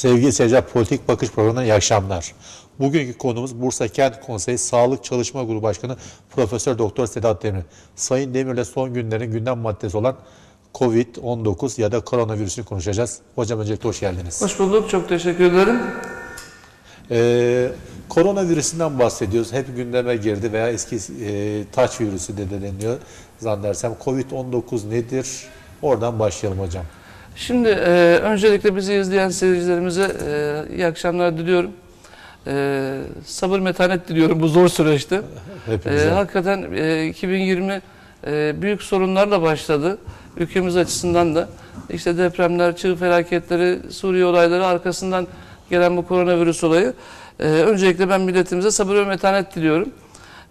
Sevgili seyirciler, Politik Bakış programından iyi akşamlar. Bugünkü konumuz Bursa Kent Konseyi Sağlık Çalışma Grubu Başkanı Profesör Doktor Sedat Demir. Sayın Demir'le son günlerin gündem maddesi olan Covid-19 ya da koronavirüsünü konuşacağız. Hocam öncelikle hoş geldiniz. Hoş bulduk. Çok teşekkür ederim. Ee, koronavirüsünden bahsediyoruz. Hep gündeme girdi veya eski e, taç virüsü de deniliyor zannedersem. Covid-19 nedir? Oradan başlayalım hocam. Şimdi e, öncelikle bizi izleyen seyircilerimize e, iyi akşamlar diliyorum. E, sabır metanet diliyorum bu zor süreçte. E, hakikaten e, 2020 e, büyük sorunlarla başladı. Ülkemiz açısından da işte depremler, çığ felaketleri, Suriye olayları arkasından gelen bu koronavirüs olayı. E, öncelikle ben milletimize sabır ve metanet diliyorum.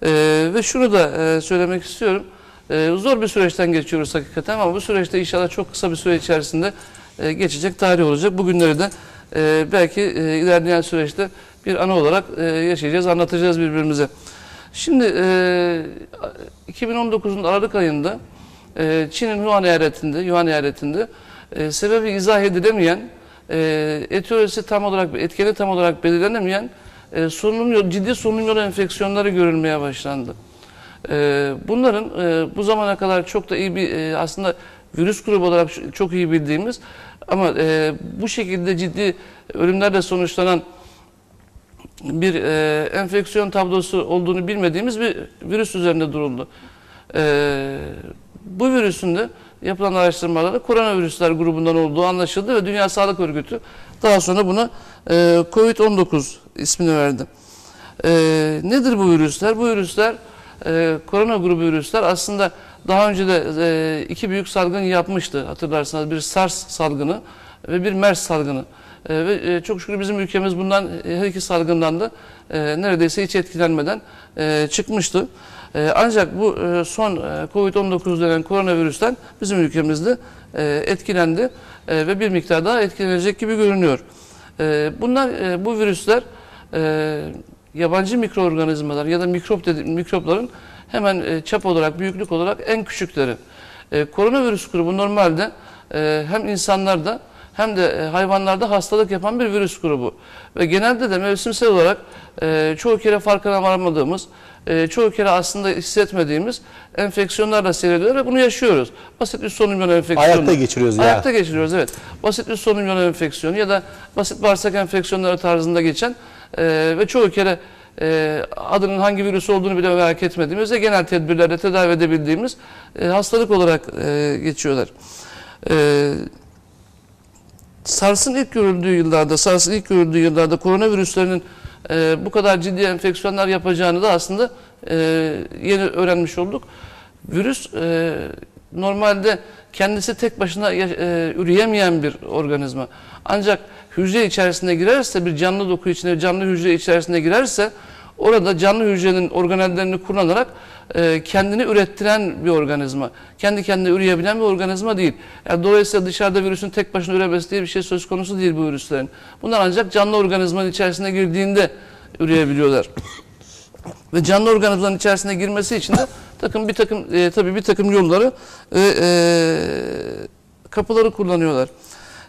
E, ve şunu da e, söylemek istiyorum. E, zor bir süreçten geçiyoruz hakikaten ama bu süreçte inşallah çok kısa bir süre içerisinde e, geçecek tarih olacak. Bugünleri de e, belki e, ilerleyen süreçte bir ana olarak yaşayacağız, anlatacağız birbirimize. Şimdi e, 2019'un Aralık ayında Çin'in Yuan eyaletinde, Yuan eyaletinde sebebi izah edilemeyen, e, etiolojisi tam olarak, etkeni tam olarak belirlenemeyen e, ciddi solunum yolu enfeksiyonları görülmeye başlandı. E, bunların e, bu zamana kadar çok da iyi bir e, aslında virüs grubu olarak çok iyi bildiğimiz ama e, bu şekilde ciddi ölümlerle sonuçlanan bir enfeksiyon tablosu olduğunu bilmediğimiz bir virüs üzerinde duruldu. Bu virüsün de yapılan araştırmalarda koronavirüsler grubundan olduğu anlaşıldı ve Dünya Sağlık Örgütü daha sonra buna e, COVID-19 ismini verdi. Nedir bu virüsler? Bu virüsler e, korona grubu virüsler aslında daha önce de e, iki büyük salgın yapmıştı hatırlarsanız bir SARS salgını ve bir MERS salgını. E, ve e, çok şükür bizim ülkemiz bundan e, her iki salgından da e, neredeyse hiç etkilenmeden e, çıkmıştı. E, ancak bu e, son e, Covid-19 denen koronavirüsten bizim ülkemizde e, etkilendi e, ve bir miktar daha etkilenecek gibi görünüyor. E, bunlar e, bu virüsler e, yabancı mikroorganizmalar ya da mikrop dedi, mikropların hemen e, çap olarak, büyüklük olarak en küçükleri. E, koronavirüs grubu normalde e, hem insanlarda hem de e, hayvanlarda hastalık yapan bir virüs grubu. Ve genelde de mevsimsel olarak e, çoğu kere farkına varamadığımız, e, çoğu kere aslında hissetmediğimiz enfeksiyonlarla seyrediyor ve bunu yaşıyoruz. Basit üst solunum yolu enfeksiyonu. Ayakta geçiriyoruz ya. Ayakta geçiriyoruz evet. Basit üst solunum yolu enfeksiyonu ya da basit bağırsak enfeksiyonları tarzında geçen e, ve çoğu kere e, adının hangi virüs olduğunu bile merak etmediğimiz ve genel tedbirlerle tedavi edebildiğimiz e, hastalık olarak e, geçiyorlar. E, SARS'ın ilk görüldüğü yıllarda, SARS'ın ilk görüldüğü yıllarda koronavirüslerinin e, bu kadar ciddi enfeksiyonlar yapacağını da aslında e, yeni öğrenmiş olduk. Virüs e, normalde kendisi tek başına e, üreyemeyen bir organizma. Ancak hücre içerisine girerse, bir canlı doku içine, canlı hücre içerisine girerse orada canlı hücrenin organellerini kullanarak e, kendini ürettiren bir organizma. Kendi kendine üreyebilen bir organizma değil. Yani dolayısıyla dışarıda virüsün tek başına üremesi diye bir şey söz konusu değil bu virüslerin. Bunlar ancak canlı organizmanın içerisine girdiğinde üreyebiliyorlar. Ve canlı organizmanın içerisine girmesi için de takım bir takım e, tabii bir takım yolları e, e, kapıları kullanıyorlar.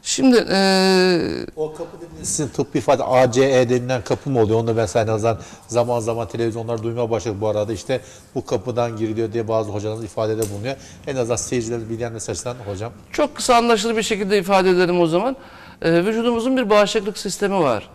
Şimdi e, O kapı dediğiniz sizin tıbbi ifade ACE denilen kapı mı oluyor? Onu da ben en azından zaman zaman televizyonlar duymaya başladık bu arada. İşte bu kapıdan giriliyor diye bazı hocalarımız ifadede bulunuyor. En azından seyircilerimiz bilgilenmesi açısından hocam. Çok kısa anlaşılır bir şekilde ifade edelim o zaman. Ee, vücudumuzun bir bağışıklık sistemi var.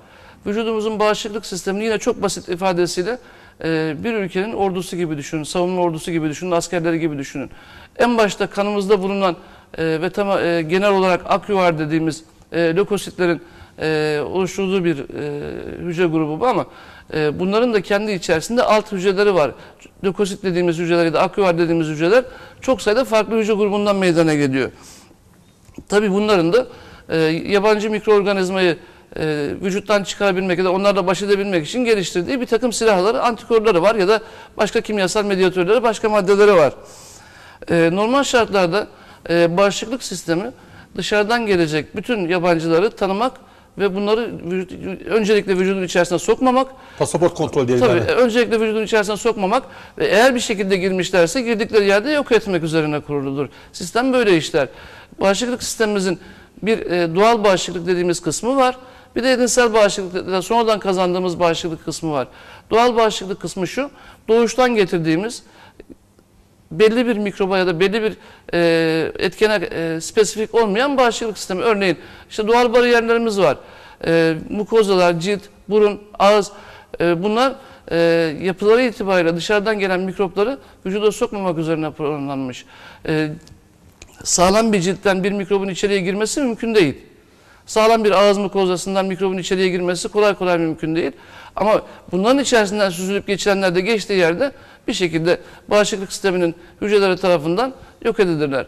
Vücudumuzun bağışıklık sistemini yine çok basit ifadesiyle e, bir ülkenin ordusu gibi düşünün, savunma ordusu gibi düşünün, askerleri gibi düşünün. En başta kanımızda bulunan e, ve tam e, genel olarak akyuvar dediğimiz e, lökositlerin e, oluşturduğu bir hücre grubu bu ama bunların da kendi içerisinde alt hücreleri var. Lökosit dediğimiz hücreler ya da akyuvar dediğimiz hücreler çok sayıda farklı hücre grubundan meydana geliyor. Tabii bunların da yabancı mikroorganizmayı e, vücuttan çıkarabilmek ya da onlarla baş edebilmek için geliştirdiği bir takım silahları, antikorları var ya da başka kimyasal medyatörleri, başka maddeleri var. E, normal şartlarda e, bağışıklık sistemi dışarıdan gelecek bütün yabancıları tanımak ve bunları vücut, öncelikle vücudun içerisine sokmamak. Pasaport kontrol diyelim. Tabii yani. öncelikle vücudun içerisine sokmamak ve eğer bir şekilde girmişlerse girdikleri yerde yok etmek üzerine kuruludur. Sistem böyle işler. Bağışıklık sistemimizin bir e, doğal bağışıklık dediğimiz kısmı var. Bir de edinsel bağışıklıkta sonradan kazandığımız bağışıklık kısmı var. Doğal bağışıklık kısmı şu, doğuştan getirdiğimiz belli bir mikroba ya da belli bir e, etkene e, spesifik olmayan bağışıklık sistemi. Örneğin işte doğal bariyerlerimiz var. E, mukozalar, cilt, burun, ağız e, bunlar e, yapıları itibariyle dışarıdan gelen mikropları vücuda sokmamak üzerine programlanmış. E, sağlam bir ciltten bir mikrobun içeriye girmesi mümkün değil. Sağlam bir ağız mukozasından mikrobun içeriye girmesi kolay kolay mümkün değil. Ama bunların içerisinden süzülüp geçirenler de geçtiği yerde bir şekilde bağışıklık sisteminin hücreleri tarafından yok edilirler.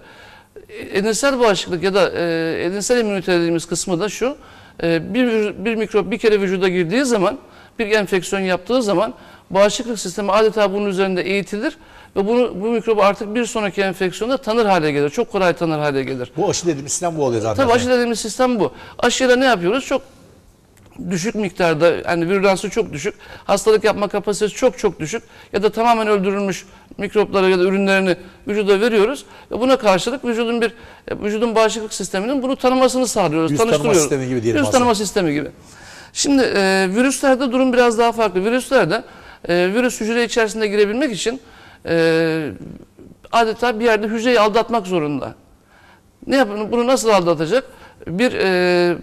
Edinsel bağışıklık ya da e, edinsel immünite dediğimiz kısmı da şu. E, bir, bir mikrop bir kere vücuda girdiği zaman, bir enfeksiyon yaptığı zaman bağışıklık sistemi adeta bunun üzerinde eğitilir ve bunu, bu mikrobu artık bir sonraki enfeksiyonda tanır hale gelir. Çok kolay tanır hale gelir. Bu aşı dediğimiz sistem bu oluyor zaten. Tabii aşı dediğimiz sistem bu. Aşıyla ne yapıyoruz? Çok düşük miktarda yani virülansı çok düşük, hastalık yapma kapasitesi çok çok düşük ya da tamamen öldürülmüş mikropları ya da ürünlerini vücuda veriyoruz ve buna karşılık vücudun bir vücudun bağışıklık sisteminin bunu tanımasını sağlıyoruz, Yüz tanıma tanıştırıyoruz. sistemi gibi diyelim Yüz aslında. tanıma sistemi gibi. Şimdi e, virüslerde durum biraz daha farklı. Virüslerde e, virüs hücre içerisinde girebilmek için e, adeta bir yerde hücreyi aldatmak zorunda. Ne yapın? Bunu nasıl aldatacak? Bir e,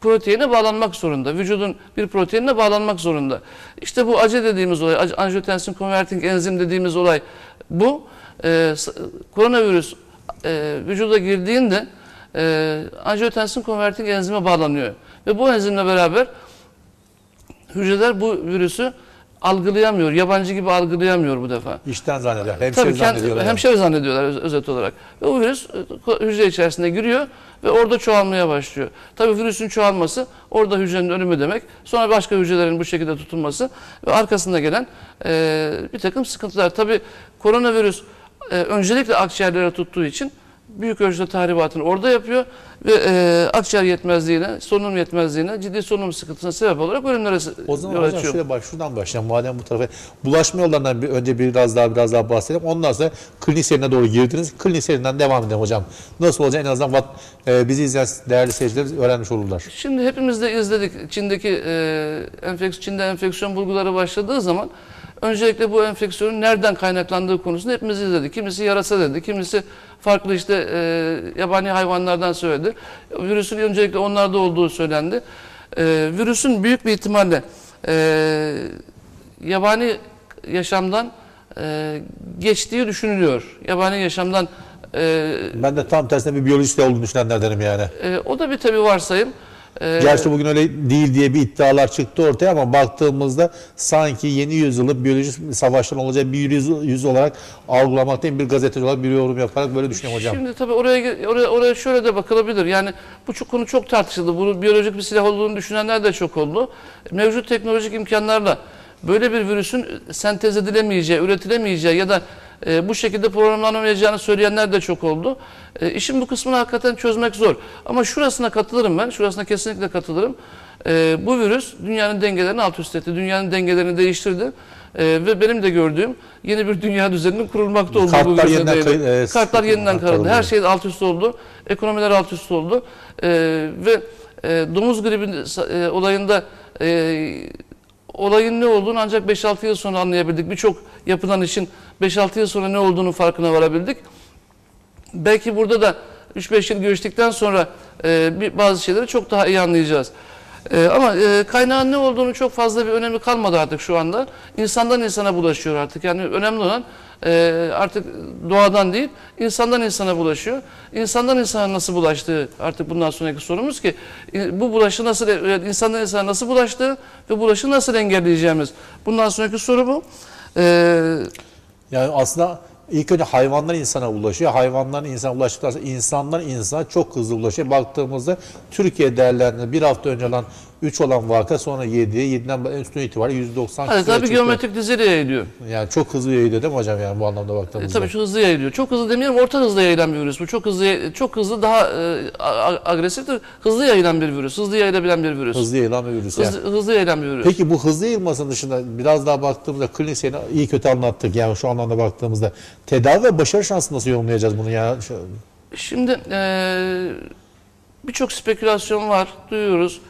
proteine bağlanmak zorunda. Vücudun bir proteinine bağlanmak zorunda. İşte bu ACE dediğimiz olay, angiotensin converting enzim dediğimiz olay bu. E, koronavirüs e, vücuda girdiğinde e, angiotensin converting enzime bağlanıyor. Ve bu enzimle beraber hücreler bu virüsü algılayamıyor. Yabancı gibi algılayamıyor bu defa. İşten zannediyor. Hemşire Tabii zannediyorlar. yani. hemşire zannediyorlar öz- özet olarak. Ve o virüs e, hücre içerisine giriyor ve orada çoğalmaya başlıyor. Tabii virüsün çoğalması orada hücrenin ölümü demek. Sonra başka hücrelerin bu şekilde tutulması ve arkasında gelen e, bir takım sıkıntılar. Tabii koronavirüs e, öncelikle akciğerlere tuttuğu için büyük ölçüde tahribatını orada yapıyor ve e, akciğer yetmezliğine, solunum yetmezliğine, ciddi solunum sıkıntısına sebep olarak ölümlere O zaman yol hocam açıyor. şöyle bak şuradan başlayalım. Madem bu tarafa bulaşma yollarından bir, önce biraz daha biraz daha bahsedelim. Ondan sonra klinik serine doğru girdiniz. Klinik serinden devam edelim hocam. Nasıl olacak en azından vat, e, bizi izleyen değerli seyircilerimiz öğrenmiş olurlar. Şimdi hepimiz de izledik. Çin'deki e, enfeks Çin'de enfeksiyon bulguları başladığı zaman öncelikle bu enfeksiyonun nereden kaynaklandığı konusunda hepimiz izledik. Kimisi yarasa dedi, kimisi farklı işte e, yabani hayvanlardan söyledi. Virüsün öncelikle onlarda olduğu söylendi. E, virüsün büyük bir ihtimalle e, yabani yaşamdan e, geçtiği düşünülüyor. Yabani yaşamdan e, Ben de tam tersine bir biyolojist olduğunu düşünenlerdenim yani. e, o da bir tabii varsayım. E, Gerçi bugün öyle değil diye bir iddialar çıktı ortaya ama baktığımızda sanki yeni yüzyılın biyolojik savaşların olacağı bir yüz olarak algılamaktayım. Bir gazeteci olarak bir yorum yaparak böyle düşünüyorum hocam. Şimdi tabii oraya, oraya oraya şöyle de bakılabilir. Yani bu çok konu çok tartışıldı. Bunu biyolojik bir silah olduğunu düşünenler de çok oldu. Mevcut teknolojik imkanlarla böyle bir virüsün sentez edilemeyeceği, üretilemeyeceği ya da e, bu şekilde programlanamayacağını söyleyenler de çok oldu. E, işin bu kısmını hakikaten çözmek zor. Ama şurasına katılırım ben. Şurasına kesinlikle katılırım. E, bu virüs dünyanın dengelerini alt üst etti. Dünyanın dengelerini değiştirdi. E, ve benim de gördüğüm yeni bir dünya düzeninin kurulmakta olduğu bu Kartlar virüse yeniden kay- e, Kartlar yeniden karıldı. Her şey alt üst oldu. Ekonomiler alt üst oldu. E, ve e, domuz gribi e, olayında e, olayın ne olduğunu ancak 5-6 yıl sonra anlayabildik. Birçok yapılan işin 5-6 yıl sonra ne olduğunu farkına varabildik. Belki burada da 3-5 yıl geçtikten sonra e, bir, bazı şeyleri çok daha iyi anlayacağız. E, ama e, kaynağın ne olduğunu çok fazla bir önemi kalmadı artık şu anda. İnsandan insana bulaşıyor artık. Yani önemli olan e, artık doğadan değil, insandan insana bulaşıyor. İnsandan insana nasıl bulaştığı artık bundan sonraki sorumuz ki e, bu bulaşı nasıl, e, insandan insana nasıl bulaştığı ve bulaşı nasıl engelleyeceğimiz. Bundan sonraki soru bu. E, Yani aslında ilk önce hayvanlar insana ulaşıyor. Hayvanlar insana ulaştıktan sonra insanlar insana çok hızlı ulaşıyor. Baktığımızda Türkiye değerlerinde bir hafta önce olan 3 olan vaka sonra 7'ye 7'den üstüne itibariyle 190 hadi küsure tabii geometrik diziyle yayılıyor. Yani çok hızlı yayılıyor değil mi hocam yani bu anlamda E, baktığımızda? tabii şu hızlı yayılıyor. Çok hızlı demeyelim, orta hızlı yayılan bir virüs bu. Çok hızlı, çok hızlı daha e, a- agresiftir. Hızlı yayılan bir virüs, hızlı yayılabilen bir virüs. Hızlı, Hızlı yayılan bir virüs. yani. hızlı, yayılan bir virüs. Peki bu hızlı yayılmasının dışında biraz daha baktığımızda klinik seyrini iyi kötü anlattık. Yani şu anlamda baktığımızda tedavi ve başarı şansı nasıl yorumlayacağız bunu ya? Şu- Şimdi e, birçok spekülasyon var, duyuyoruz.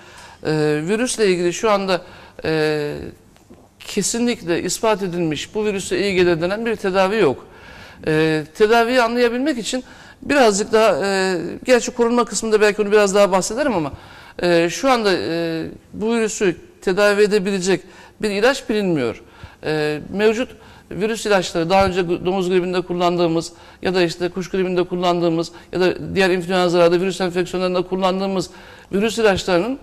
E, virüsle ilgili şu anda e, kesinlikle ispat edilmiş bu virüse iyi gelir denen bir tedavi yok. E, tedaviyi anlayabilmek için birazcık daha, e, gerçi korunma kısmında belki onu biraz daha bahsederim ama e, şu anda e, bu virüsü tedavi edebilecek bir ilaç bilinmiyor. E, mevcut virüs ilaçları daha önce domuz gribinde kullandığımız ya da işte kuş gribinde kullandığımız ya da diğer influenzalarda virüs enfeksiyonlarında kullandığımız virüs ilaçlarının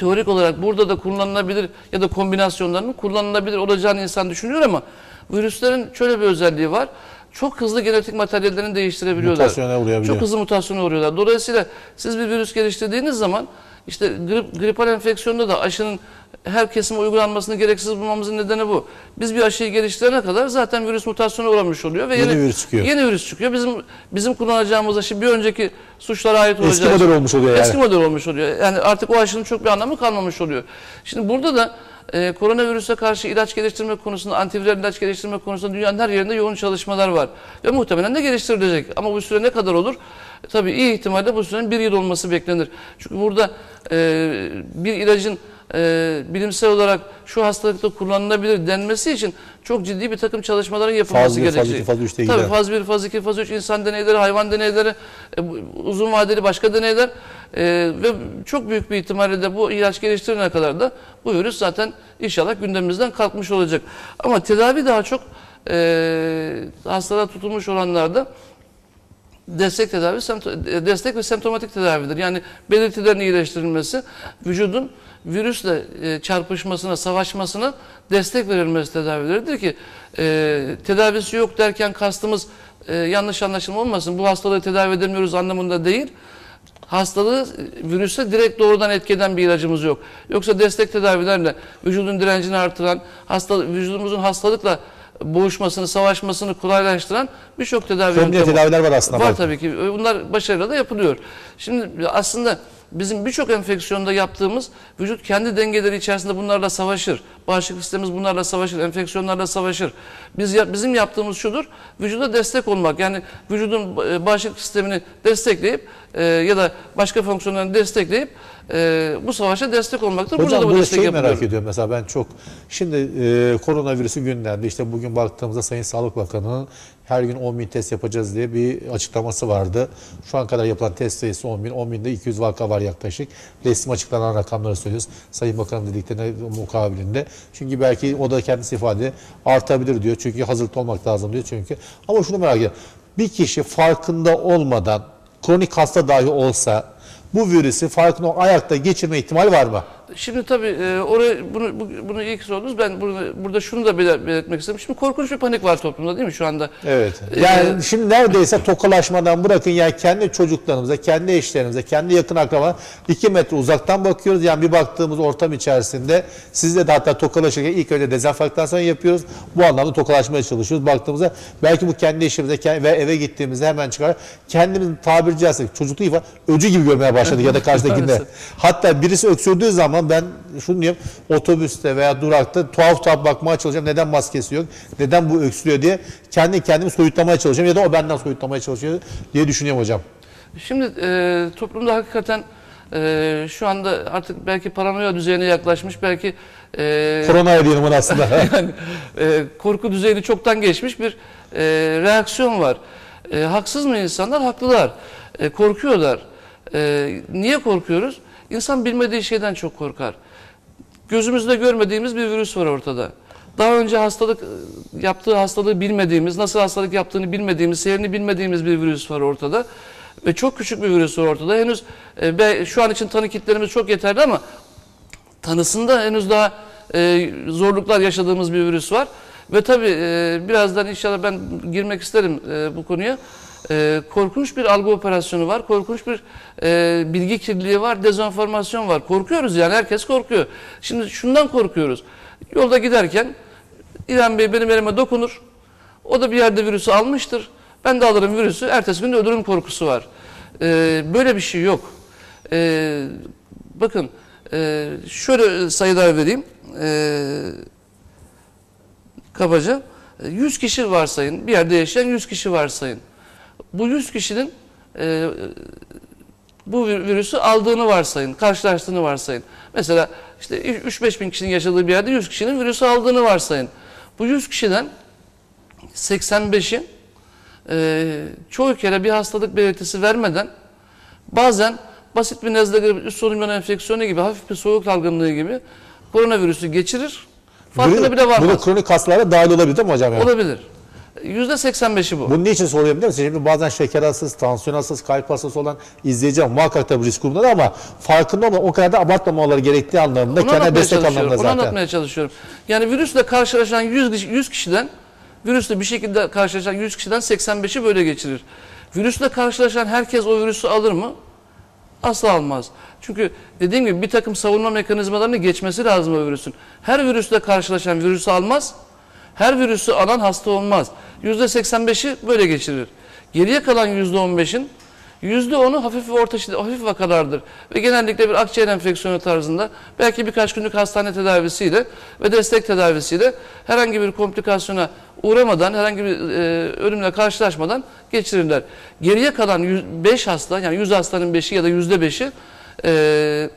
teorik olarak burada da kullanılabilir ya da kombinasyonlarının kullanılabilir olacağını insan düşünüyor ama virüslerin şöyle bir özelliği var. Çok hızlı genetik materyallerini değiştirebiliyorlar. Mutasyona uğrayabiliyor. Çok hızlı mutasyona uğruyorlar. Dolayısıyla siz bir virüs geliştirdiğiniz zaman işte grip, gripal enfeksiyonda da aşının her kesime uygulanmasını gereksiz bulmamızın nedeni bu. Biz bir aşıyı geliştirene kadar zaten virüs mutasyona uğramış oluyor ve Yeni virüs çıkıyor. Yeni virüs çıkıyor. Bizim bizim kullanacağımız aşı bir önceki suçlara ait olacak. Eski model olmuş oluyor yani. Eski model olmuş oluyor. Yani artık o aşının çok bir anlamı kalmamış oluyor. Şimdi burada da e, koronavirüse karşı ilaç geliştirme konusunda, antiviral ilaç geliştirme konusunda dünyanın her yerinde yoğun çalışmalar var. Ve muhtemelen de geliştirilecek. Ama bu süre ne kadar olur? E, tabii iyi ihtimalle bu sürenin bir yıl olması beklenir. Çünkü burada e, bir ilacın e, bilimsel olarak şu hastalıkta kullanılabilir denmesi için çok ciddi bir takım çalışmaların yapılması Faz bir, faz gerekecek. iki, faz üçte Tabii gider. faz 1, faz 2, faz 3 insan deneyleri, hayvan deneyleri, e, uzun vadeli başka deneyler e, ve çok büyük bir ihtimalle de bu ilaç geliştirene kadar da bu virüs zaten inşallah gündemimizden kalkmış olacak. Ama tedavi daha çok e, hastalığa tutulmuş olanlarda destek tedavi, destek ve semptomatik tedavidir. Yani belirtilerin iyileştirilmesi, vücudun virüsle e, çarpışmasına, savaşmasına destek verilmesi tedavileridir ki e, tedavisi yok derken kastımız e, yanlış anlaşılma olmasın. Bu hastalığı tedavi edemiyoruz anlamında değil. Hastalığı e, virüse direkt doğrudan etki eden bir ilacımız yok. Yoksa destek tedavilerle vücudun direncini artıran, hasta, vücudumuzun hastalıkla boğuşmasını, savaşmasını kolaylaştıran birçok tedavi Kombine yöntemi tedaviler var aslında. Var bak. tabii ki. Bunlar başarıyla da yapılıyor. Şimdi aslında bizim birçok enfeksiyonda yaptığımız vücut kendi dengeleri içerisinde bunlarla savaşır. Bağışıklık sistemimiz bunlarla savaşır, enfeksiyonlarla savaşır. Biz bizim yaptığımız şudur. Vücuda destek olmak. Yani vücudun e, bağışıklık sistemini destekleyip e, ya da başka fonksiyonlarını destekleyip e, bu savaşa destek olmaktır. Burada Hocam da bu burada destek şeyi yapılıyor. merak ediyorum mesela ben çok. Şimdi e, koronavirüsü gündemde işte bugün baktığımızda Sayın Sağlık Bakanı'nın her gün 10 bin test yapacağız diye bir açıklaması vardı. Şu an kadar yapılan test sayısı 10 bin. 10 binde 200 vaka var yaklaşık. Resmi açıklanan rakamları söylüyoruz. Sayın Bakanım dediklerine mukabilinde. Çünkü belki o da kendisi ifade artabilir diyor. Çünkü hazırlıklı olmak lazım diyor çünkü. Ama şunu merak ediyorum. Bir kişi farkında olmadan kronik hasta dahi olsa bu virüsü farkında ayakta geçirme ihtimali var mı? Şimdi tabii e, oraya bunu bu- bunu iyi ki sordunuz. Ben bunu, burada şunu da belir- belirtmek istedim. Şimdi korkunç bir panik var toplumda değil mi şu anda? Evet. Ee, Yani şimdi neredeyse tokalaşmadan bırakın yani kendi çocuklarımıza, kendi eşlerimize, kendi yakın akraba 2 metre uzaktan bakıyoruz. Yani bir baktığımız ortam içerisinde sizle de hatta tokalaşırken ilk önce dezenfektasyon yapıyoruz. Bu anlamda tokalaşmaya çalışıyoruz. Baktığımızda belki bu kendi işimize ke- ve eve gittiğimizde hemen çıkar. Kendimizin tabiri caizse çocukluğu ifade öcü gibi görmeye başladık ya da karşıdakinde. Maalesef. Hatta birisi öksürdüğü zaman ben şunu diyorum otobüste veya durakta tuhaf tuhaf bakmaya çalışacağım. Neden maskesi yok? Neden bu öksürüyor diye kendi kendimi soyutlamaya çalışıyorum ya da o benden soyutlamaya çalışıyor diye düşünüyorum hocam. Şimdi e, toplumda hakikaten e, şu anda artık belki paranoya düzeyine yaklaşmış, belki e, Korona diyelim ona aslında. yani, e, korku düzeyini çoktan geçmiş bir e, reaksiyon var. E, haksız mı insanlar? Haklılar. E, korkuyorlar. E, niye korkuyoruz? İnsan bilmediği şeyden çok korkar. Gözümüzde görmediğimiz bir virüs var ortada. Daha önce hastalık e, yaptığı hastalığı bilmediğimiz, nasıl hastalık yaptığını bilmediğimiz, seyrini bilmediğimiz bir virüs var ortada. Ve çok küçük bir virüs var ortada. Henüz e, şu an için tanı kitlerimiz çok yeterli ama tanısında henüz daha e, zorluklar yaşadığımız bir virüs var. Ve tabii e, birazdan inşallah ben girmek isterim e, bu konuya. E, korkunç bir algı operasyonu var, korkunç bir e, bilgi kirliliği var, dezenformasyon var. Korkuyoruz yani herkes korkuyor. Şimdi şundan korkuyoruz. Yolda giderken İlhan Bey benim elime dokunur. O da bir yerde virüsü almıştır. Ben de alırım virüsü. Ertesi gün de ölürüm korkusu var. E, böyle bir şey yok. E, bakın e, şöyle sayılar vereyim. E, kabaca e, 100 kişi varsayın. Bir yerde yaşayan 100 kişi varsayın. Bu 100 kişinin e, bu vir- virüsü aldığını varsayın, karşılaştığını varsayın. Mesela işte 3-5 bin kişinin yaşadığı bir yerde 100 kişinin virüsü aldığını varsayın. Bu 100 kişiden 85'i e, çoğu kere bir hastalık belirtisi vermeden bazen basit bir nezle gribi, üst solunum yolu enfeksiyonu gibi, hafif bir soğuk algınlığı gibi koronavirüsü geçirir. Farkına bile varmaz. Bunu kronik hastalara dahil olabilir değil mi hocam? Yani? Olabilir. %85'i bu. Bunun niçin soruyorum biliyor musun? Şimdi bazen şeker hastası, tansiyon hastası, kalp hastası olan izleyici muhakkak tabii risk grubundadır ama farkında olmadan o kadar da abartmamaları gerektiği anlamında Onu kendine anlatmaya destek çalışıyorum. anlamında Onu zaten. anlatmaya çalışıyorum. Yani virüsle karşılaşan 100, kişi- 100 kişiden virüsle bir şekilde karşılaşan 100 kişiden 85'i böyle geçirir. Virüsle karşılaşan herkes o virüsü alır mı? Asla almaz. Çünkü dediğim gibi bir takım savunma mekanizmalarını geçmesi lazım o virüsün. Her virüsle karşılaşan virüsü almaz. Her virüsü alan hasta olmaz. %85'i böyle geçirir. Geriye kalan %15'in %10'u hafif ve orta şiddet, hafif vakalardır. Ve genellikle bir akciğer enfeksiyonu tarzında belki birkaç günlük hastane tedavisiyle ve destek tedavisiyle herhangi bir komplikasyona uğramadan, herhangi bir e, ölümle karşılaşmadan geçirirler. Geriye kalan 5 hasta, yani 100 hastanın 5'i ya da %5'i e,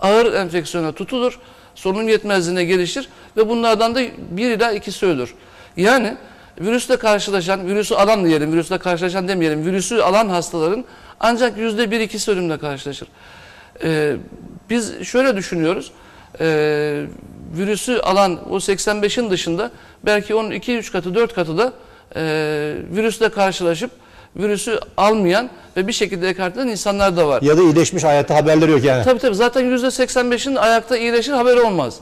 ağır enfeksiyona tutulur, solunum yetmezliğine gelişir ve bunlardan da bir ila ikisi ölür. Yani virüsle karşılaşan, virüsü alan diyelim, virüsle karşılaşan demeyelim, virüsü alan hastaların ancak yüzde bir ikisi ölümle karşılaşır. Ee, biz şöyle düşünüyoruz, ee, virüsü alan o 85'in dışında belki onun 2-3 katı, 4 katı da ee, virüsle karşılaşıp virüsü almayan ve bir şekilde ekart eden insanlar da var. Ya da iyileşmiş hayatta haberleri yok yani. Tabii tabii zaten %85'in ayakta iyileşir haberi olmaz.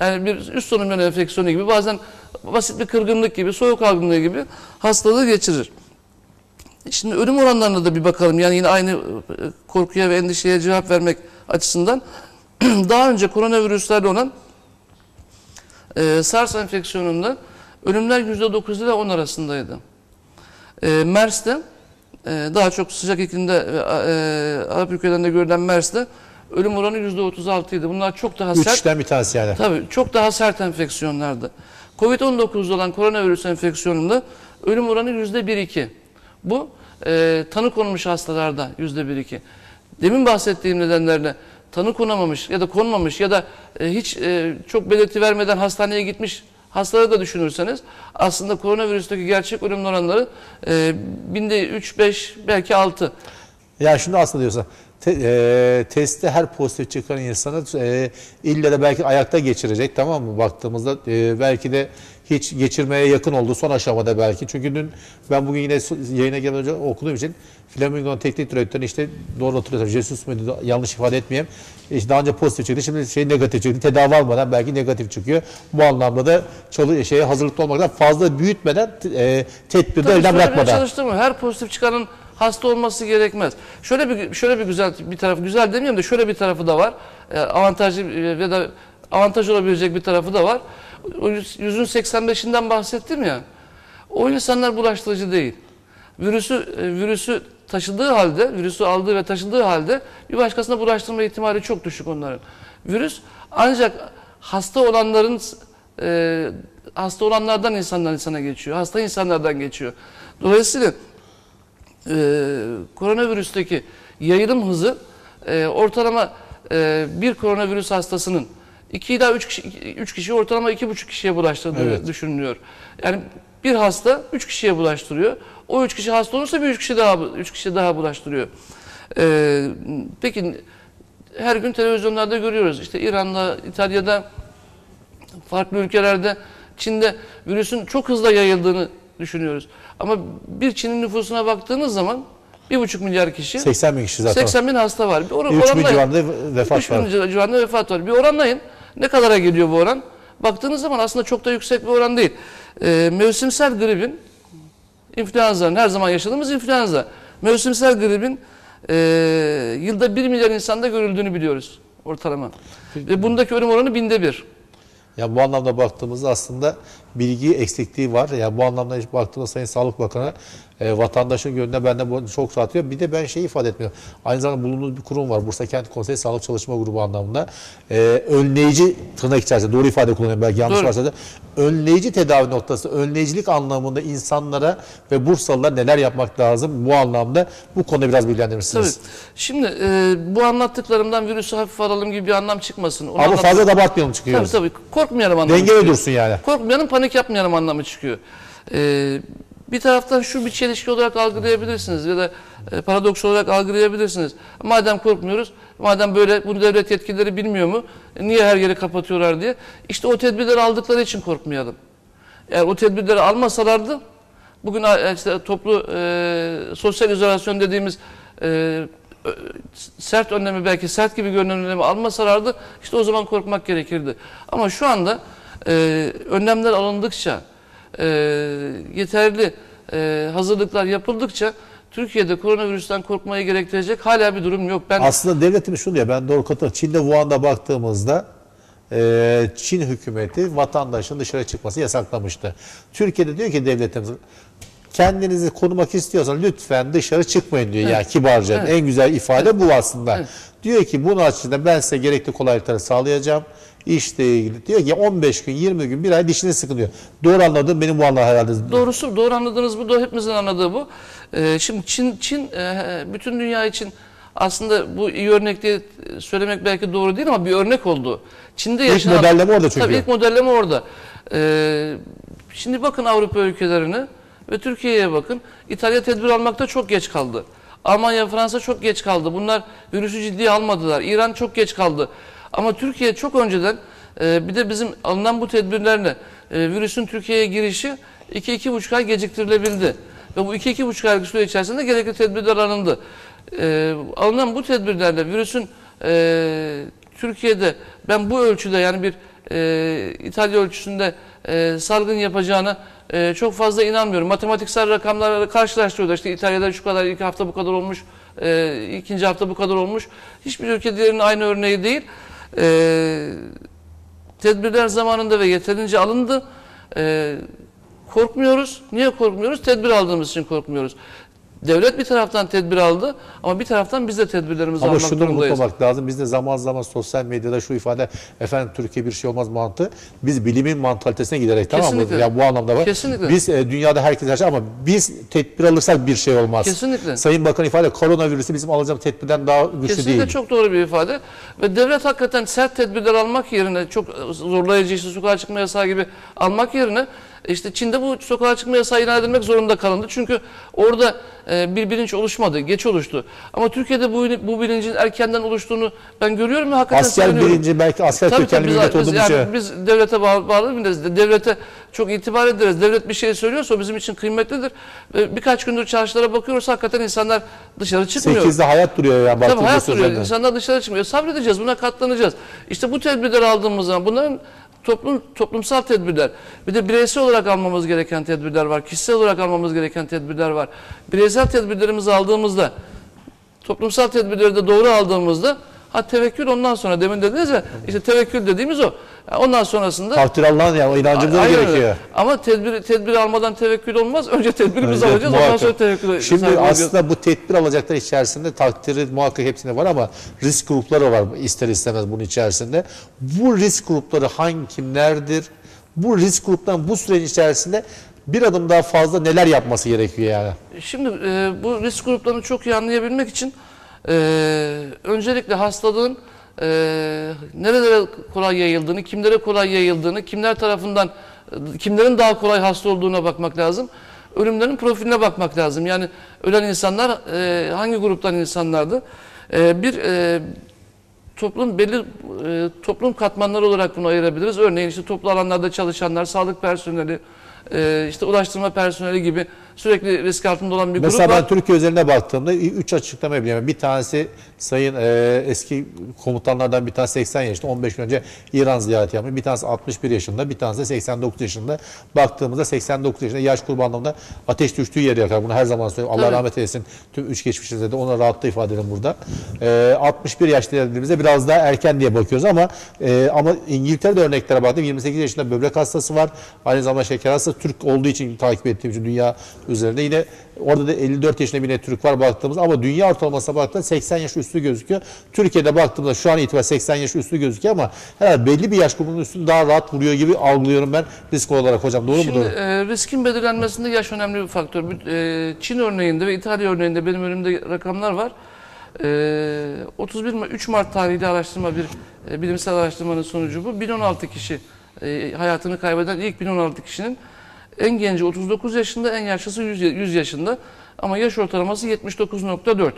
Yani bir üst solunum yolu enfeksiyonu gibi bazen basit bir kırgınlık gibi, soğuk algınlığı gibi hastalığı geçirir. Şimdi ölüm oranlarına da bir bakalım. Yani yine aynı e, korkuya ve endişeye cevap vermek açısından daha önce koronavirüslerle olan e, SARS enfeksiyonunda ölümler %9 ile 10 arasındaydı. E, MERS'te e, daha çok sıcak iklimde ve e, Arap ülkelerinde görülen MERS'te ölüm oranı %36 idi. Bunlar çok daha sert. işten bir tanesi yani. Tabii çok daha sert enfeksiyonlardı. Covid-19 olan koronavirüs enfeksiyonunda ölüm oranı %1-2. Bu e, tanı konmuş hastalarda %1-2. Demin bahsettiğim nedenlerle tanı konamamış ya da konmamış ya da e, hiç e, çok belirti vermeden hastaneye gitmiş hastaları da düşünürseniz aslında koronavirüsteki gerçek ölüm oranları e, binde 3-5 belki 6. Ya şunu aslında diyorsa te, e, testte her pozitif çıkan insanı e, ille de belki ayakta geçirecek tamam mı baktığımızda e, belki de hiç geçirmeye yakın oldu son aşamada belki. Çünkü dün ben bugün yine yayına gelmeden önce okuduğum için Flamingo'nun teknik direktörü işte doğru hatırlıyorsam Jesus muydu yanlış ifade etmeyeyim. İşte daha önce pozitif çıktı şimdi şey negatif çıktı. Tedavi almadan belki negatif çıkıyor. Bu anlamda da çalı, şeye hazırlıklı olmaktan fazla büyütmeden e, tedbiri de Tabii elden bırakmadan. çalıştırma. Her pozitif çıkanın hasta olması gerekmez. Şöyle bir şöyle bir güzel bir tarafı güzel demeyeyim de şöyle bir tarafı da var. E, avantajlı e, ya da avantaj olabilecek bir tarafı da var. Yüzün 85'inden bahsettim ya. O insanlar bulaştırıcı değil. Virüsü e, virüsü taşıdığı halde, virüsü aldığı ve taşıdığı halde bir başkasına bulaştırma ihtimali çok düşük onların. Virüs ancak hasta olanların e, hasta olanlardan insandan insana geçiyor. Hasta insanlardan geçiyor. Dolayısıyla e, koronavirüsteki yayılım hızı e, ortalama e, bir koronavirüs hastasının 2 ila 3 kişi, 3 kişi ortalama 2,5 kişiye bulaştırdığı Evet. düşünülüyor. Yani bir hasta 3 kişiye bulaştırıyor. O 3 kişi hasta olursa bir 3 kişi daha 3 kişi daha bulaştırıyor. E, peki her gün televizyonlarda görüyoruz. İşte İran'da, İtalya'da farklı ülkelerde Çin'de virüsün çok hızlı yayıldığını düşünüyoruz. Ama bir Çin'in nüfusuna baktığınız zaman 1,5 milyar kişi, 80 bin kişi zaten. 80 bin hasta var. Bir or- 3 bin civarında vefat 3 bin var. civarında civarında vefat var. Bir oranlayın. Ne kadara geliyor bu oran? Baktığınız zaman aslında çok da yüksek bir oran değil. Ee, mevsimsel gripin, influenza'nın her zaman yaşadığımız influenza. Mevsimsel gripin e, yılda 1 milyar insanda görüldüğünü biliyoruz ortalama. Ve bundaki ölüm oranı binde bir. Ya bu anlamda baktığımızda aslında bilgi eksikliği var. Ya bu anlamda baktığımızda Sayın Sağlık Bakanı e, vatandaşın gönlüne bende bu çok rahatlıyor. Bir de ben şeyi ifade etmiyorum. Aynı zamanda bulunduğumuz bir kurum var. Bursa Kent Konseyi Sağlık Çalışma Grubu anlamında. E, önleyici tırnak içerisinde doğru ifade kullanıyorum belki yanlış Doğru. varsa da önleyici tedavi noktası, önleyicilik anlamında insanlara ve Bursalılara neler yapmak lazım bu anlamda bu konuda biraz Tabii. bilgilendirirsiniz. Şimdi e, bu anlattıklarımdan virüsü hafif alalım gibi bir anlam çıkmasın. Onu Ama anlat- fazla da abartmayalım çıkıyor. Tabii tabii. Korkmayalım anlamı Dengeli çıkıyor. dursun yani. Korkmayalım, panik yapmayalım anlamı çıkıyor. Ee, bir taraftan şu bir çelişki olarak algılayabilirsiniz ya da e, paradoks olarak algılayabilirsiniz. Madem korkmuyoruz, madem böyle bunu devlet yetkilileri bilmiyor mu? e, niye her yeri kapatıyorlar diye. İşte o tedbirleri aldıkları için korkmayalım. Eğer o tedbirleri almasalardı bugün e, işte toplu e, sosyal izolasyon dediğimiz e, sert önlemi belki sert gibi görünen önlemi almasalardı işte o zaman korkmak gerekirdi. Ama şu anda e, önlemler alındıkça e, yeterli e, hazırlıklar yapıldıkça Türkiye'de koronavirüsten korkmayı gerektirecek hala bir durum yok. Ben Aslında devletimiz şunu diyor ben doğru katılıyorum. Çin'de Wuhan'da baktığımızda e, Çin hükümeti vatandaşın dışarı çıkması yasaklamıştı. Türkiye'de diyor ki devletimiz kendinizi korumak istiyorsanız lütfen dışarı çıkmayın diyor. Yani kibarca Evet. en güzel ifade bu aslında. Evet. Diyor ki bunun açısından ben size gerekli kolaylıkları sağlayacağım. İşle ilgili diyor ki 15 gün 20 gün bir ay dişini sıkın diyor. Doğru anladığım benim bu anlar herhalde. Doğrusu doğru anladığınız bu da hepimizin anladığı bu. Ee, şimdi Çin Çin e, bütün dünya için aslında bu iyi örnek diye söylemek belki doğru değil ama bir örnek oldu. Çin'de İlk yaşanan modelleme orada çünkü. Tabii ilk modelleme orada. Ee, şimdi bakın Avrupa ülkelerine ve Türkiye'ye bakın. İtalya tedbir almakta çok geç kaldı. Almanya, Fransa çok geç kaldı. Bunlar virüsü ciddiye almadılar. İran çok geç kaldı. Ama Türkiye çok önceden e, bir de bizim alınan bu tedbirlerle e, virüsün Türkiye'ye girişi 2-2,5 ay geciktirilebildi. Ve bu 2-2,5 aylık süre içerisinde gerekli tedbirler alındı. E, alınan bu tedbirlerle virüsün e, Türkiye'de ben bu ölçüde yani bir e, İtalya ölçüsünde e, salgın yapacağına e, çok fazla inanmıyorum. Matematiksel rakamlarla karşılaştırıyorlar. İşte İtalya'da şu kadar, ilk hafta bu kadar olmuş, e, ikinci hafta bu kadar olmuş. Hiçbir ülke diğerinin aynı örneği değil. E, tedbirler zamanında ve yeterince alındı. E, korkmuyoruz. Niye korkmuyoruz? Tedbir aldığımız için korkmuyoruz. Devlet bir taraftan tedbir aldı ama bir taraftan biz de tedbirlerimizi Ama almak şunu durumundayız. unutmamak lazım. Biz de zaman zaman sosyal medyada şu ifade efendim Türkiye bir şey olmaz mantığı. Biz bilimin mantalitesine giderek tamam mı? Kesinlikle. Ya bu anlamda var. Kesinlikle. Biz e, dünyada herkes her şey ama biz tedbir alırsak bir şey olmaz. Kesinlikle. Sayın Bakan ifade koronavirüsü bizim alacağımız tedbirden daha güçlü Kesinlikle değil. çok doğru bir ifade. Ve devlet hakikaten sert tedbirler almak yerine çok zorlayıcı işte sokağa çıkma yasağı gibi almak yerine işte Çin'de bu sokağa çıkma yasağı ilan edilmek zorunda kalındı. Çünkü orada e, bir bilinç oluşmadı, geç oluştu. Ama Türkiye'de bu, bu bilincin erkenden oluştuğunu ben görüyorum ve hakikaten Asker birinci belki asker Tabii kökenli tabii biz, millet biz, olduğumuz yani için. biz devlete bağlı, bağlı mıyız? Devlete çok itibar ederiz. Devlet bir şey söylüyorsa o bizim için kıymetlidir. Birkaç gündür çarşılara bakıyoruz hakikaten insanlar dışarı çıkmıyor. 8'de hayat duruyor yani Tabii hayat duruyor. sözlerden. İnsanlar dışarı çıkmıyor. Sabredeceğiz. Buna katlanacağız. İşte bu tedbirleri aldığımız zaman bunların toplum toplumsal tedbirler. Bir de bireysel olarak almamız gereken tedbirler var. Kişisel olarak almamız gereken tedbirler var. Bireysel tedbirlerimizi aldığımızda toplumsal tedbirleri de doğru aldığımızda ha tevekkül ondan sonra demin dediniz ya işte tevekkül dediğimiz o. Ondan sonrasında Takdir Allah'ın yani o inancımız Aynen öyle. gerekiyor. Ama tedbir tedbir almadan tevekkül olmaz. Önce tedbirimizi Evet, alacağız. Ondan muhakkak. sonra tevekkül Şimdi aslında bu tedbir alacaklar içerisinde takdiri muhakkak hepsinde var ama risk grupları var ister istemez bunun içerisinde. Bu risk grupları hangi kimlerdir? Bu risk gruptan bu süreç içerisinde bir adım daha fazla neler yapması gerekiyor yani? Şimdi e, bu risk gruplarını çok iyi anlayabilmek için e, öncelikle hastalığın e, nerelere kolay yayıldığını, kimlere kolay yayıldığını, kimler tarafından, kimlerin daha kolay hasta olduğuna bakmak lazım. Ölümlerin profiline bakmak lazım. Yani ölen insanlar e, hangi gruptan insanlardı? E, bir e, toplum belli e, toplum katmanları olarak bunu ayırabiliriz. Örneğin işte toplu alanlarda çalışanlar, sağlık personeli, e, işte ulaştırma personeli gibi sürekli risk altında olan bir Mesela grup var. ben Türkiye özelinde baktığımda 3 açıklama yapıyorum. Bir tanesi sayın e, eski komutanlardan bir tanesi 80 yaşında 15 gün önce İran ziyareti yapmış. Bir tanesi 61 yaşında bir tanesi de 89 yaşında. Baktığımızda 89 yaşında yaş grubu anlamında ateş düştüğü yeri yakar. Bunu her zaman söylüyorum. Allah Tabii. rahmet eylesin tüm üç geçmişimizde de ona rahatlıkla ifade edelim burada. E, 61 yaşta dediğimizde biraz daha erken diye bakıyoruz ama e, ama İngiltere'de örneklere baktım. 28 yaşında böbrek hastası var. Aynı zamanda şeker hastası. Türk olduğu için takip ettiğim için dünya üzerinde. Yine orada da 54 yaşında bir Türk var baktığımız ama dünya ortalamasına baktığımızda 80 yaş üstü gözüküyor. Türkiye'de baktığımızda şu an itibariyle 80 yaş üstü gözüküyor ama herhalde belli bir yaş grubunun üstünü daha rahat vuruyor gibi algılıyorum ben risk olarak hocam. Doğru Şimdi mudur? e, riskin belirlenmesinde yaş önemli bir faktör. E, Çin örneğinde ve İtalya örneğinde benim önümde rakamlar var. E, 31 Mart, 3 Mart tarihli araştırma bir e, bilimsel araştırmanın sonucu bu. 1016 kişi e, hayatını kaybeden ilk 1016 kişinin en genci 39 yaşında, en yaşlısı 100, ya- 100 yaşında. Ama yaş ortalaması 79.4.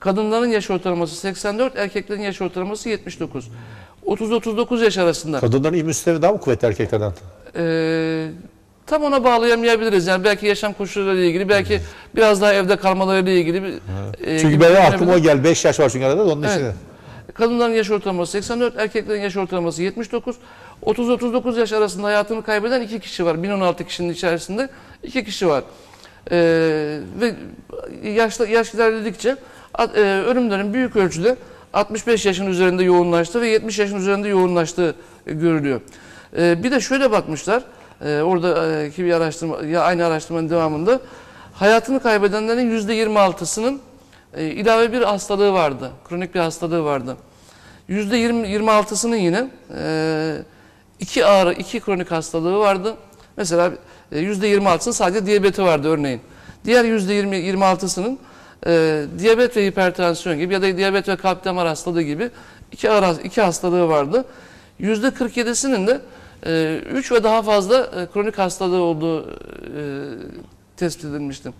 Kadınların yaş ortalaması 84, erkeklerin yaş ortalaması 79. 30-39 yaş arasında. Kadınların immün daha mı kuvvetli erkeklerden? Ee, tam ona bağlayamayabiliriz. Yani belki yaşam koşullarıyla ilgili, belki biraz daha evde kalmalarıyla ilgili. Bir, e, Çünkü benim aklıma o gel 5 yaş var çünkü arada da onun Evet. için. Kadınların yaş ortalaması 84, erkeklerin yaş ortalaması 79. 30-39 yaş arasında hayatını kaybeden iki kişi var. 1016 kişinin içerisinde iki kişi var. Ee, ve yaşla, yaş ilerledikçe e, ölümlerin büyük ölçüde 65 yaşın üzerinde yoğunlaştı ve 70 yaşın üzerinde yoğunlaştığı e, görülüyor. Ee, bir de şöyle bakmışlar, e, oradaki bir araştırma, ya aynı araştırmanın devamında hayatını kaybedenlerin %26'sının e, ilave bir hastalığı vardı, kronik bir hastalığı vardı. %20 26'sının yine e, iki ağrı, iki kronik hastalığı vardı. Mesela e, %26'sının sadece diyabeti vardı örneğin. Diğer %20 26'sının e, diyabet ve hipertansiyon gibi ya da diyabet ve kalp damar hastalığı gibi iki ağrı, iki hastalığı vardı. %47'sinin de 3 ve daha fazla e, kronik hastalığı olduğu e, tespit edilmişti.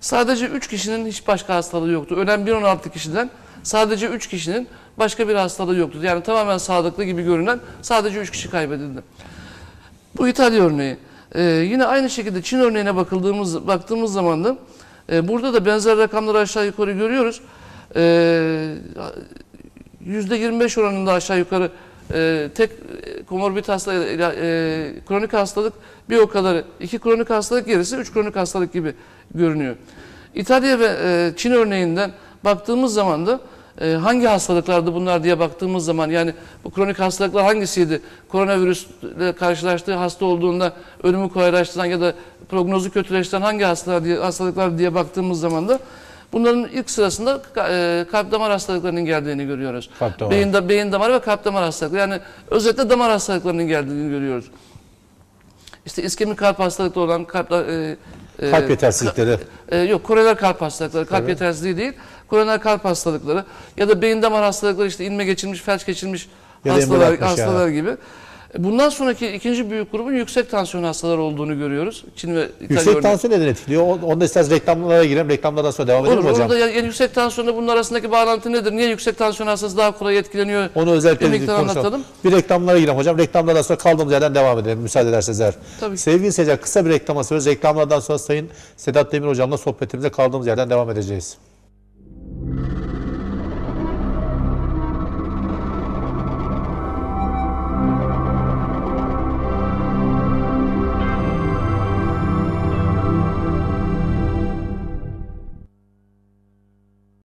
Sadece 3 kişinin hiç başka hastalığı yoktu. Ölen 116 kişiden sadece 3 kişinin başka bir hastalığı yoktu. Yani tamamen sağlıklı gibi görünen sadece 3 kişi kaybedildi. Bu İtalya örneği. Ee, yine aynı şekilde Çin örneğine bakıldığımız baktığımız zaman da e, burada da benzer rakamları aşağı yukarı görüyoruz. Ee, %25 oranında aşağı yukarı e, tek komorbid hastalık, e, kronik hastalık bir o kadar iki kronik hastalık gerisi üç kronik hastalık gibi görünüyor. İtalya ve e, Çin örneğinden baktığımız zaman da e, hangi hastalıklardı bunlar diye baktığımız zaman yani bu kronik hastalıklar hangisiydi? Koronavirüsle karşılaştığı hasta olduğunda ölümü kolaylaştıran ya da prognozu kötüleştiren hangi hastalar diye, hastalıklar diye baktığımız zaman da bunların ilk sırasında e, kalp damar hastalıklarının geldiğini görüyoruz. Kalp damar. Beyin, da, beyin damar ve kalp damar hastalıkları yani özellikle damar hastalıklarının geldiğini görüyoruz. İşte iskemik kalp hastalıkları olan kalp, e, e, Kalp yetersizlikleri. e, yok koroner kalp hastalıkları, kalp Evet. yetersizliği değil, koroner kalp hastalıkları ya da beyin damar hastalıkları işte inme geçirmiş, felç geçirmiş Ya hastalar, hastalar gibi. Bundan sonraki ikinci büyük grubun yüksek tansiyon hastaları olduğunu görüyoruz. Çin ve İtalya Yüksek örneği. tansiyon neden etkiliyor? Onda isterseniz reklamlara girelim. Reklamlardan sonra devam edelim Olur, hocam. orada ya- yani yüksek tansiyonla bunun arasındaki bağlantı nedir? Niye yüksek tansiyon hastası daha kolay etkileniyor? Onu özellikle Bir anlatalım. Bir reklamlara girelim hocam. Reklamlardan sonra kaldığımız yerden devam edelim. Müsaade ederseniz eğer. Tabii. Sevgili seyirciler kısa bir reklam asıyoruz. Reklamlardan sonra Sayın Sedat Demir hocamla sohbetimize kaldığımız yerden devam edeceğiz.